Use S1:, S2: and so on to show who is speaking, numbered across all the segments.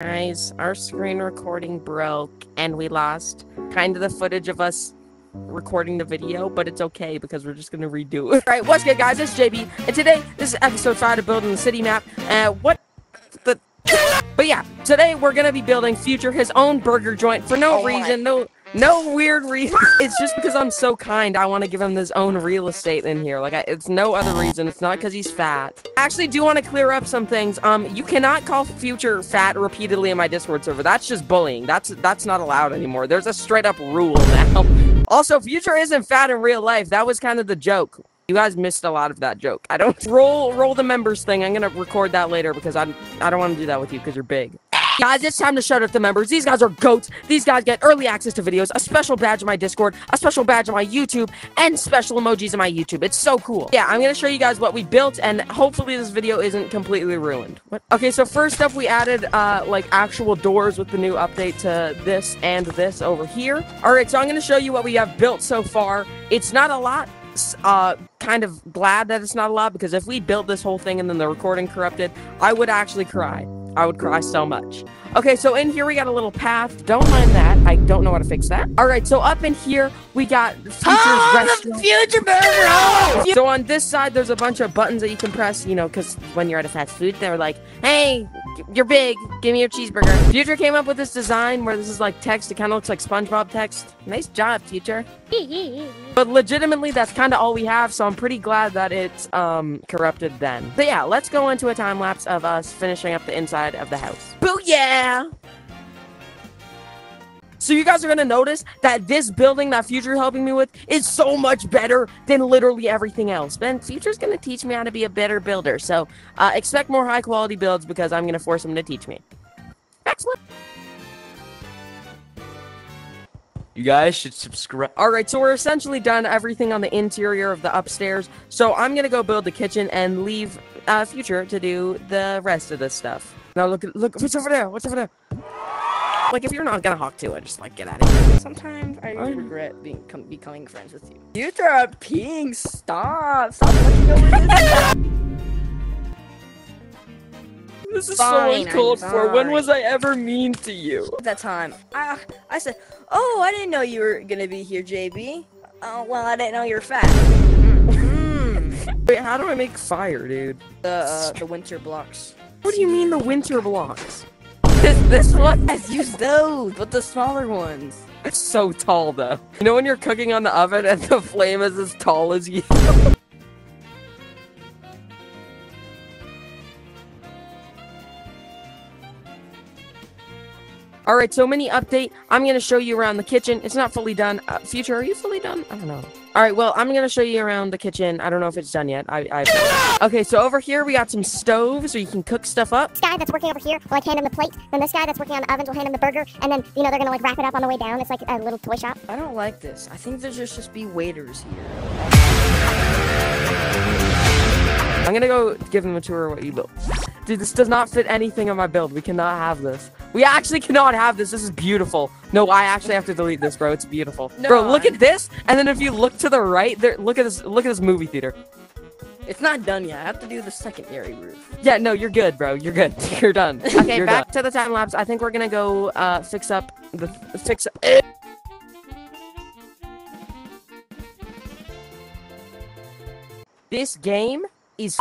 S1: Guys, our screen recording broke and we lost kind of the footage of us recording the video, but it's okay because we're just gonna redo it. Alright, what's good guys? It's JB, and today this is episode 5 of Building the City Map. Uh, what the... But yeah, today we're gonna be building Future his own burger joint for no
S2: Oh
S1: reason, no... No weird reason. It's just because I'm so kind. I want to give him his own real estate in here. Like, I, it's no other reason. It's not because he's fat. I actually do want to clear up some things. Um, you cannot call Future fat repeatedly in my Discord server. That's just bullying. That's that's not allowed anymore. There's a straight up rule now. Also, Future isn't fat in real life. That was kind of the joke. You guys missed a lot of that joke. I don't roll roll the members thing. I'm gonna record that later because I I don't want to do that with you because you're big. Guys, it's time to shout out the members. These guys are goats. These guys get early access to videos, a special badge in my Discord, a special badge on my YouTube, and special emojis in my YouTube. It's so cool. Yeah, I'm gonna show you guys what we built, and hopefully this video isn't completely ruined. What? Okay, so first up, we added uh like actual doors with the new update to this and this over here. All right, so I'm gonna show you what we have built so far. It's not a lot. Uh, kind of glad that it's not a lot because if we built this whole thing and then the recording corrupted, I would actually cry. I would cry so much. Okay, so in here we got a little path. Don't mind that. I don't know how to fix that. All right, so up in here we got Future's ah, restaurant.
S2: future burger!
S1: So on this side, there's a bunch of buttons that you can press, you know, because when you're at a fast food, they're like, hey, you're big, give me your cheeseburger. Future came up with this design where this is like text. It kind of looks like SpongeBob text. Nice job, Future. But legitimately, that's kind of all we have, so I'm pretty glad that it's um corrupted then. But yeah, let's go into a time lapse of us finishing up the inside of the house. Booyah! So you guys are gonna notice that this building that Future helping me with is so much better than literally everything else. Ben, Future's gonna teach me how to be a better builder. So uh, expect more high quality builds because I'm gonna force him to teach me. Excellent.
S2: You guys should subscribe.
S1: All right, so we're essentially done everything on the interior of the upstairs. So I'm gonna go build the kitchen and leave uh, Future to do the rest of this stuff. Now look, look, what's over there? What's over there? Like, if you're not gonna hawk to it, just like get out of here.
S3: Sometimes I
S1: I-
S3: regret being com- becoming friends with you. You throw a ping. Stop. Stop looking over this.
S1: This is
S3: Fine,
S1: so uncalled for. When was I ever mean to you?
S3: At that time, I I said, "Oh, I didn't know you were gonna be here, JB." Oh, well, I didn't know you're fat. Mm.
S1: Wait, how do I make fire, dude?
S3: the uh, the winter blocks.
S1: What do you mean the winter blocks? This, this one?
S3: has used those, but the smaller ones.
S1: It's so tall, though. You know when you're cooking on the oven and the flame is as tall as you? All right, so mini update. I'm gonna show you around the kitchen. It's not fully done. Uh, Future, are you fully done? I don't know. All right, well, I'm gonna show you around the kitchen. I don't know if it's done yet. I, I. Okay, so over here we got some stoves, so you can cook stuff up.
S4: This guy that's working over here will like hand him the plate. Then this guy that's working on the ovens will hand him the burger. And then, you know, they're gonna like wrap it up on the way down. It's like a little toy shop.
S3: I don't like this. I think there should just be waiters here.
S1: I'm gonna go give them a tour of what you built. Dude, this does not fit anything on my build. We cannot have this. We actually cannot have this. This is beautiful. No, I actually have to delete this, bro. It's beautiful.
S3: No, bro,
S1: look
S3: I'm-
S1: at this. And then if you look to the right, there look at this look at this movie theater.
S3: It's not done yet. I have to do the secondary roof.
S1: Yeah, no, you're good, bro. You're good. You're done. Okay,
S3: You're
S1: back to the time lapse. I think we're gonna go uh fix up the fix Up This game is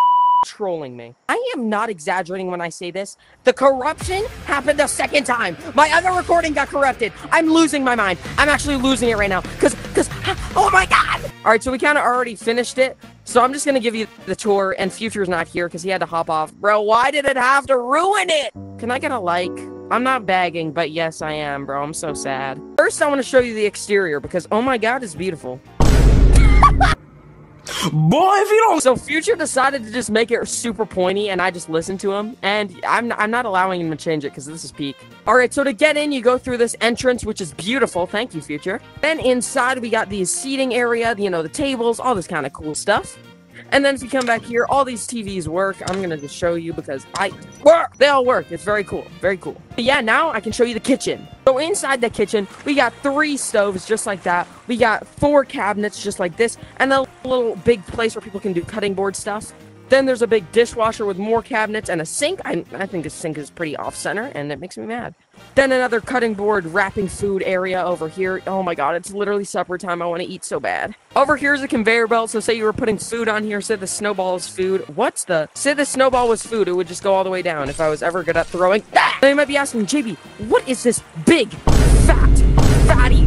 S1: trolling me. I am not exaggerating when I say this. The corruption happened the second time. My other recording got corrupted. I'm losing my mind. I'm actually losing it right now. Cause, cause, oh my god! All right, so we kind of already finished it. So I'm just gonna give you the tour, and Future's not here because he had to hop off. Bro, why did it have to ruin it? Can I get a like? I'm not begging, but yes, I am, bro. I'm so sad. First, I want to show you the exterior because, oh my god, it's beautiful.
S2: Boy, if you don't.
S1: So Future decided to just make it super pointy, and I just listened to him, and I'm I'm not allowing him to change it because this is peak. All right, so to get in, you go through this entrance, which is beautiful. Thank you, Future. Then inside we got these seating area, you know, the tables, all this kind of cool stuff. And then if you come back here, all these TVs work. I'm gonna just show you because I work. They all work. It's very cool. Very cool. But yeah, now I can show you the kitchen. So inside the kitchen, we got three stoves just like that. We got four cabinets just like this, and a little big place where people can do cutting board stuff. Then there's a big dishwasher with more cabinets and a sink. I, I think the sink is pretty off center and it makes me mad. Then another cutting board wrapping food area over here. Oh my god, it's literally supper time. I want to eat so bad. Over here is a conveyor belt. So say you were putting food on here. Say the snowball is food. What's the? Say the snowball was food. It would just go all the way down if I was ever good at throwing. Ah! Now you might be asking, JB, what is this big, fat, fatty,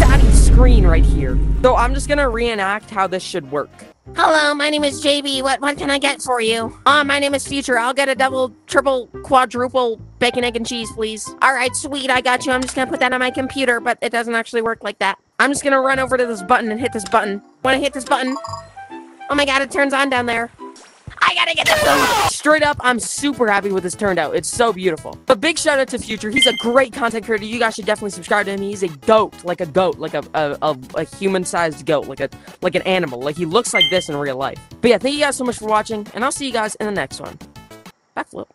S1: fatty screen right here? So I'm just gonna reenact how this should work.
S5: Hello, my name is JB. What what can I get for you?
S1: Uh, my name is Future. I'll get a double, triple, quadruple bacon, egg, and cheese, please.
S5: All right, sweet. I got you. I'm just gonna put that on my computer, but it doesn't actually work like that.
S1: I'm just gonna run over to this button and hit this button.
S5: I hit this button, oh my god, it turns on down there. I gotta get food.
S1: Straight up, I'm super happy with this turned out. It's so beautiful. A big shout out to Future. He's a great content creator. You guys should definitely subscribe to him. He's a goat, like a goat, like a a, a, a human-sized goat, like a like an animal. Like he looks like this in real life. But yeah, thank you guys so much for watching, and I'll see you guys in the next one. Backflip.